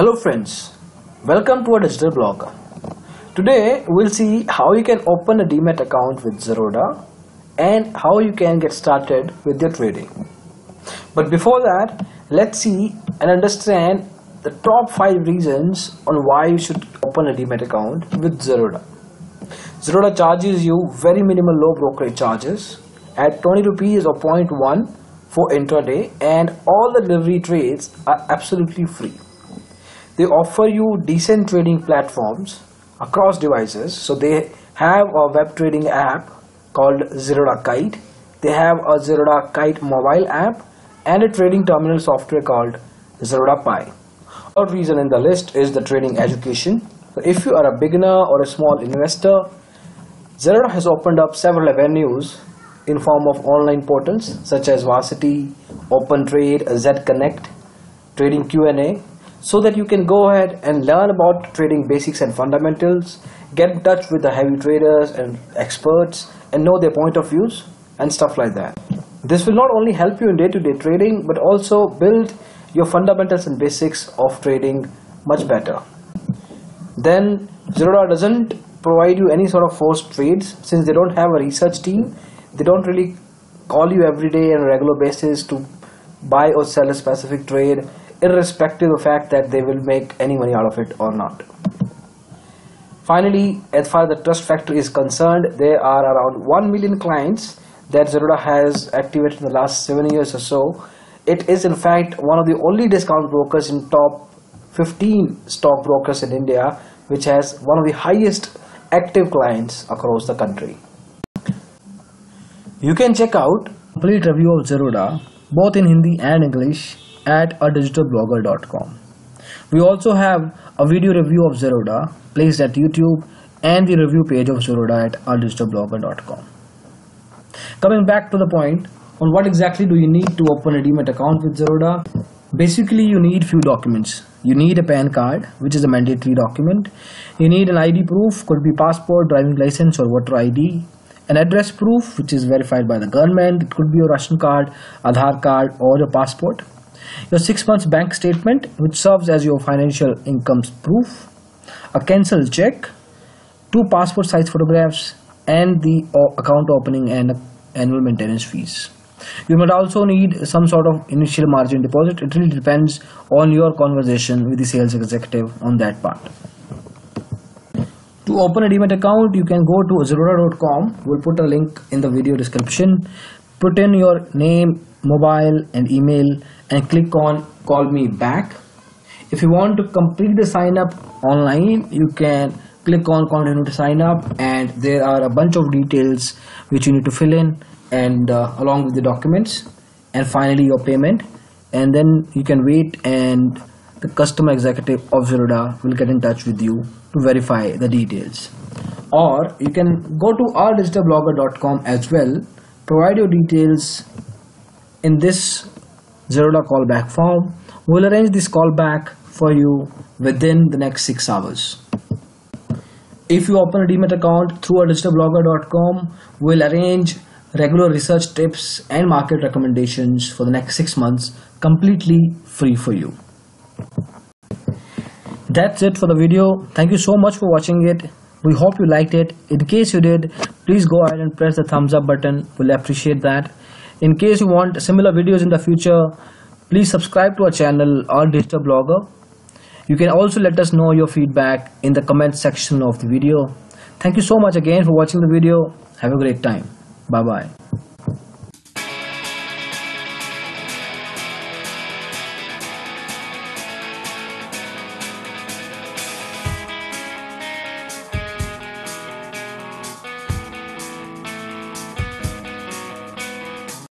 Hello friends, welcome to a digital blog. Today we'll see how you can open a demat account with Zerodha and how you can get started with your trading. But before that, let's see and understand the top 5 reasons on why you should open a demat account with Zerodha. Zerodha charges you very minimal low brokerage charges at 20 rupees or 0.1 for intraday and all the delivery trades are absolutely free. They offer you decent trading platforms across devices. So they have a web trading app called Zerodha Kite. They have a Zerodha Kite mobile app and a trading terminal software called Zerodha Pi. Third reason in the list is the trading education. So if you are a beginner or a small investor, Zerodha has opened up several avenues in form of online portals such as Varsity, Open Trade, Z Connect, Trading Q&A, so that you can go ahead and learn about trading basics and fundamentals, get in touch with the heavy traders and experts, and know their point of views and stuff like that. This will not only help you in day-to-day -day trading, but also build your fundamentals and basics of trading much better. Then Zerodha doesn't provide you any sort of forced trades since they don't have a research team they don't really call you every day on a regular basis to buy or sell a specific trade irrespective of the fact that they will make any money out of it or not. Finally, as far as the trust factor is concerned, there are around 1 million clients that Zerodha has activated in the last 7 years or so. It is in fact one of the only discount brokers in top 15 stock brokers in India which has one of the highest active clients across the country. You can check out complete review of Zerodha both in Hindi and English at adigitalblogger.com. We also have a video review of Zerodha placed at YouTube and the review page of Zerodha at adigitalblogger.com. Coming back to the point on what exactly do you need to open a demat account with Zerodha? Basically you need few documents. You need a PAN card which is a mandatory document. You need an ID proof could be passport, driving license or voter ID an address proof which is verified by the government it could be your ration card Aadhaar card or your passport your six months bank statement which serves as your financial income proof a cancelled check two passport size photographs and the uh, account opening and annual maintenance fees you might also need some sort of initial margin deposit it really depends on your conversation with the sales executive on that part to open a demat account, you can go to zerodha.com. We'll put a link in the video description. Put in your name, mobile and email and click on call me back. If you want to complete the sign up online, you can click on continue to sign up and there are a bunch of details which you need to fill in and uh, along with the documents and finally your payment and then you can wait and the customer executive of Zerodha will get in touch with you to verify the details. Or you can go to adigitalblogger.com as well, provide your details in this Zerodha callback form. We'll arrange this callback for you within the next 6 hours. If you open a demat account through digitalblogger.com, we'll arrange regular research tips and market recommendations for the next 6 months completely free for you. That's it for the video. Thank you so much for watching it. We hope you liked it. In case you did please go ahead and press the thumbs up button. We'll appreciate that in case you want similar videos in the future please subscribe to our channel our digital blogger. You can also let us know your feedback in the comment section of the video. Thank you so much again for watching the video. Have a great time. Bye bye